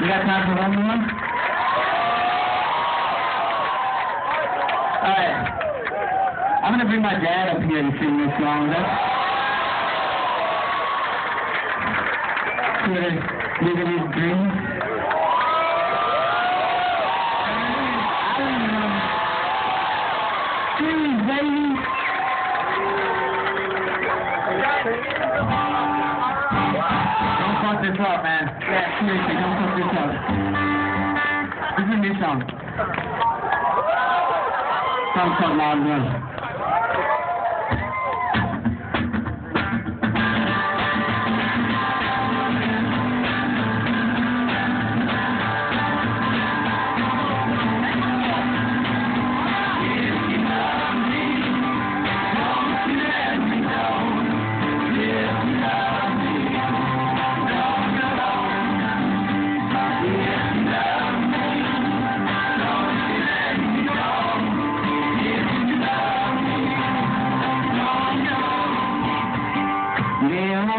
You got time for one more? Alright. I'm gonna bring my dad up here to sing this song. That's sort of living his dreams. Dreams, baby. Fuck this up, man. Yeah, seriously, don't fuck this up. This is a new song. Song called Loud Love.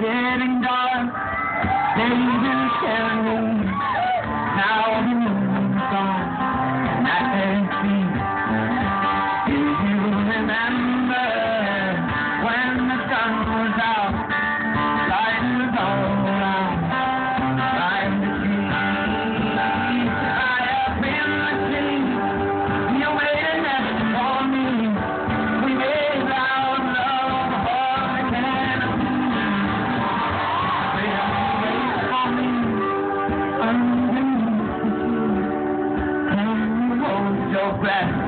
getting dark, telling me how the moon's gone, and I can't see. Do you remember when the sun was out, hold your breath